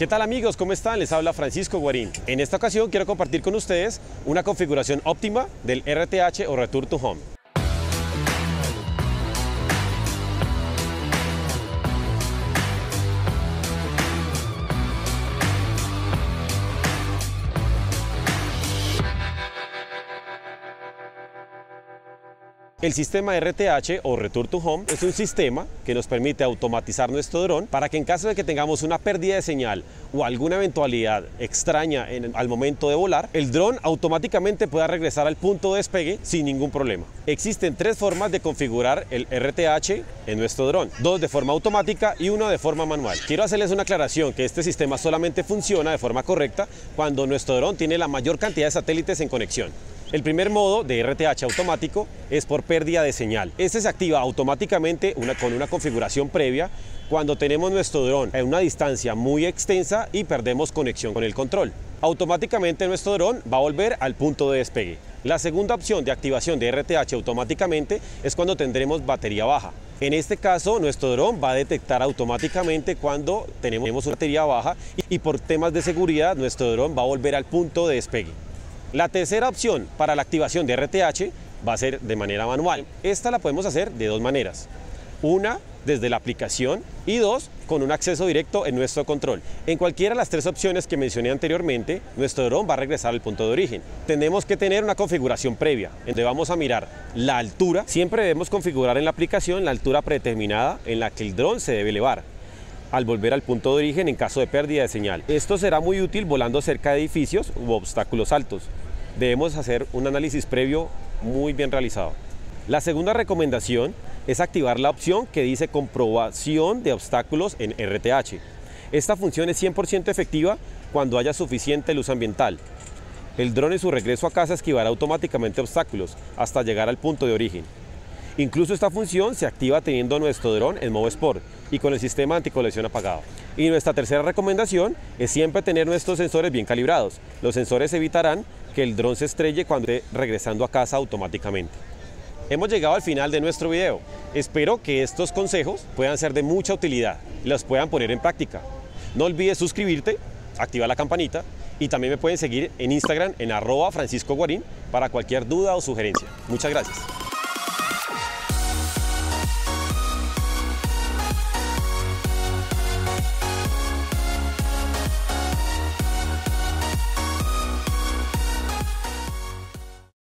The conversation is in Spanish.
¿Qué tal amigos? ¿Cómo están? Les habla Francisco Guarín. En esta ocasión quiero compartir con ustedes una configuración óptima del RTH o Return to Home. El sistema RTH o Return to Home es un sistema que nos permite automatizar nuestro dron para que en caso de que tengamos una pérdida de señal o alguna eventualidad extraña al momento de volar, el dron automáticamente pueda regresar al punto de despegue sin ningún problema. Existen tres formas de configurar el RTH en nuestro dron, dos de forma automática y una de forma manual. Quiero hacerles una aclaración que este sistema solamente funciona de forma correcta cuando nuestro dron tiene la mayor cantidad de satélites en conexión. El primer modo de RTH automático es por pérdida de señal. Este se activa automáticamente con una configuración previa cuando tenemos nuestro dron a una distancia muy extensa y perdemos conexión con el control. Automáticamente nuestro dron va a volver al punto de despegue. La segunda opción de activación de RTH automáticamente es cuando tendremos batería baja. En este caso, nuestro dron va a detectar automáticamente cuando tenemos una batería baja y por temas de seguridad, nuestro dron va a volver al punto de despegue. La tercera opción para la activación de RTH va a ser de manera manual. Esta la podemos hacer de dos maneras. Una, desde la aplicación y dos, con un acceso directo en nuestro control. En cualquiera de las tres opciones que mencioné anteriormente, nuestro dron va a regresar al punto de origen. Tenemos que tener una configuración previa, donde vamos a mirar la altura. Siempre debemos configurar en la aplicación la altura predeterminada en la que el dron se debe elevar al volver al punto de origen en caso de pérdida de señal. Esto será muy útil volando cerca de edificios u obstáculos altos. Debemos hacer un análisis previo muy bien realizado. La segunda recomendación es activar la opción que dice comprobación de obstáculos en RTH. Esta función es 100% efectiva cuando haya suficiente luz ambiental. El dron en su regreso a casa esquivará automáticamente obstáculos hasta llegar al punto de origen. Incluso esta función se activa teniendo nuestro dron en modo Sport y con el sistema anticolesión apagado. Y nuestra tercera recomendación es siempre tener nuestros sensores bien calibrados. Los sensores evitarán que el dron se estrelle cuando esté regresando a casa automáticamente. Hemos llegado al final de nuestro video. Espero que estos consejos puedan ser de mucha utilidad y los puedan poner en práctica. No olvides suscribirte, activar la campanita y también me pueden seguir en Instagram en arroba Francisco Guarín para cualquier duda o sugerencia. Muchas gracias.